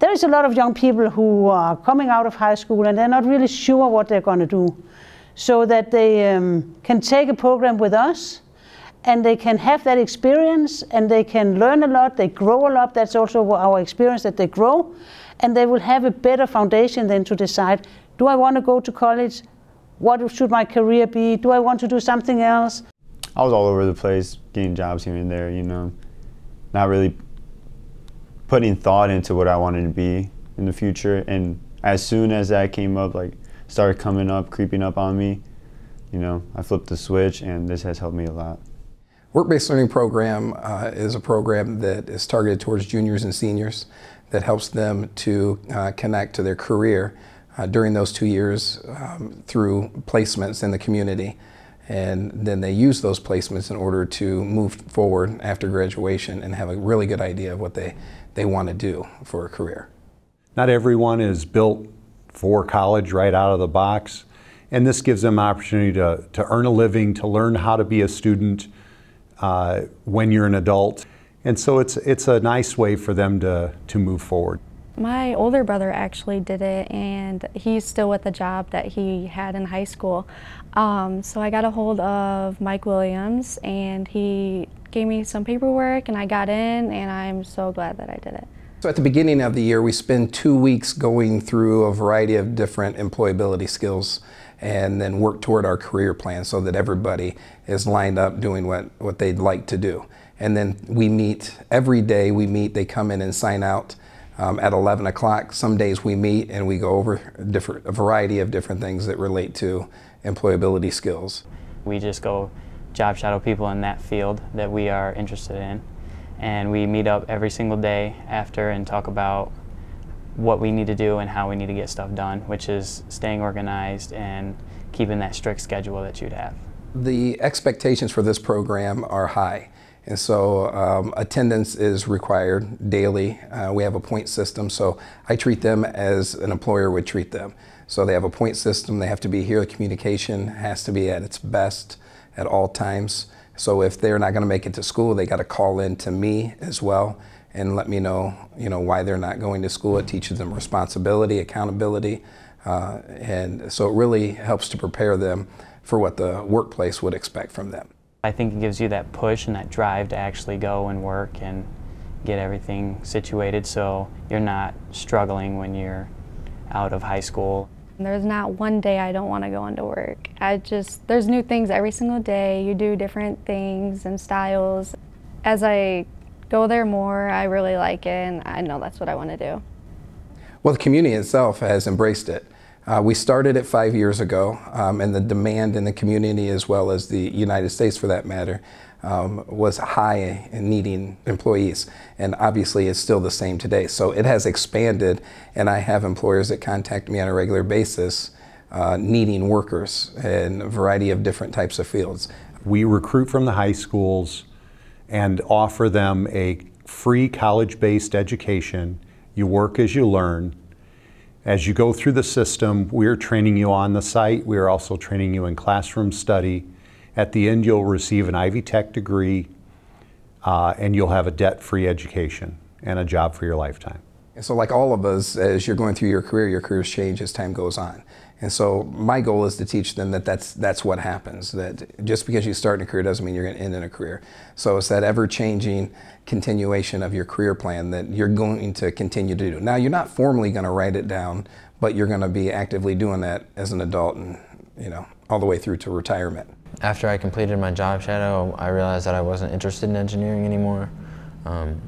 there is a lot of young people who are coming out of high school and they're not really sure what they're going to do. So that they um, can take a program with us and they can have that experience and they can learn a lot, they grow a lot. That's also our experience that they grow and they will have a better foundation then to decide do I want to go to college? What should my career be? Do I want to do something else? I was all over the place, getting jobs here and there, you know, not really putting thought into what I wanted to be in the future. And as soon as that came up, like started coming up, creeping up on me, you know, I flipped the switch, and this has helped me a lot. Work-based learning program uh, is a program that is targeted towards juniors and seniors that helps them to uh, connect to their career uh, during those two years um, through placements in the community. And then they use those placements in order to move forward after graduation and have a really good idea of what they they want to do for a career. Not everyone is built for college right out of the box, and this gives them opportunity to, to earn a living, to learn how to be a student uh, when you're an adult. And so it's, it's a nice way for them to, to move forward. My older brother actually did it, and he's still with the job that he had in high school. Um, so I got a hold of Mike Williams, and he gave me some paperwork, and I got in, and I'm so glad that I did it. So at the beginning of the year, we spend two weeks going through a variety of different employability skills and then work toward our career plan so that everybody is lined up doing what, what they'd like to do. And then we meet every day, we meet, they come in and sign out um, at 11 o'clock. Some days we meet and we go over different, a variety of different things that relate to employability skills. We just go job shadow people in that field that we are interested in. And we meet up every single day after and talk about what we need to do and how we need to get stuff done, which is staying organized and keeping that strict schedule that you'd have. The expectations for this program are high. And so um, attendance is required daily. Uh, we have a point system, so I treat them as an employer would treat them. So they have a point system, they have to be here, communication has to be at its best at all times. So if they're not going to make it to school, they got to call in to me as well and let me know, you know, why they're not going to school. It teaches them responsibility, accountability, uh, and so it really helps to prepare them for what the workplace would expect from them. I think it gives you that push and that drive to actually go and work and get everything situated so you're not struggling when you're out of high school. There's not one day I don't want to go into work. I just, there's new things every single day. You do different things and styles. As I go there more, I really like it and I know that's what I want to do. Well, the community itself has embraced it. Uh, we started it five years ago, um, and the demand in the community, as well as the United States for that matter, um, was high in needing employees. And obviously, it's still the same today. So it has expanded, and I have employers that contact me on a regular basis uh, needing workers in a variety of different types of fields. We recruit from the high schools and offer them a free college based education. You work as you learn as you go through the system, we're training you on the site. We are also training you in classroom study. At the end, you'll receive an Ivy Tech degree uh, and you'll have a debt-free education and a job for your lifetime. And so like all of us, as you're going through your career, your careers change as time goes on. And so my goal is to teach them that that's, that's what happens, that just because you start in a career doesn't mean you're going to end in a career. So it's that ever-changing continuation of your career plan that you're going to continue to do. Now, you're not formally going to write it down, but you're going to be actively doing that as an adult and, you know, all the way through to retirement. After I completed my job shadow, I realized that I wasn't interested in engineering anymore um,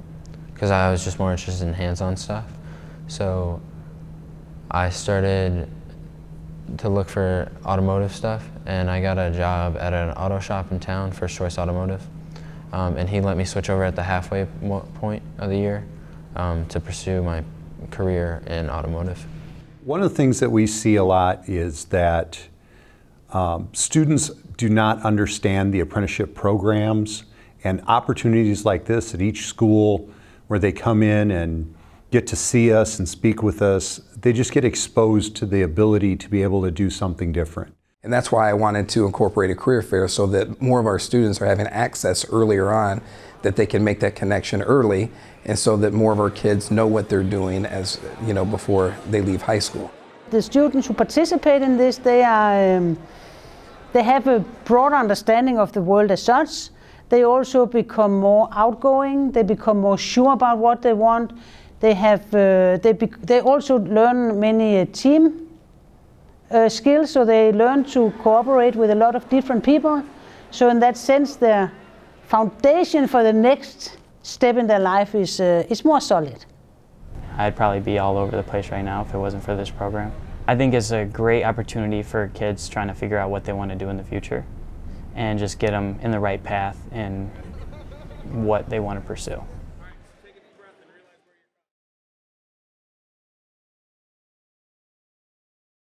because I was just more interested in hands-on stuff. So I started to look for automotive stuff, and I got a job at an auto shop in town, First Choice Automotive. Um, and he let me switch over at the halfway point of the year um, to pursue my career in automotive. One of the things that we see a lot is that um, students do not understand the apprenticeship programs and opportunities like this at each school where they come in and get to see us and speak with us, they just get exposed to the ability to be able to do something different. And that's why I wanted to incorporate a career fair so that more of our students are having access earlier on that they can make that connection early, and so that more of our kids know what they're doing as you know before they leave high school. The students who participate in this, they are um, they have a broad understanding of the world as such. They also become more outgoing. They become more sure about what they want. They have uh, they they also learn many uh, team uh, skills, so they learn to cooperate with a lot of different people. So in that sense, their foundation for the next step in their life is uh, is more solid. I'd probably be all over the place right now if it wasn't for this program. I think it's a great opportunity for kids trying to figure out what they want to do in the future and just get them in the right path and what they want to pursue.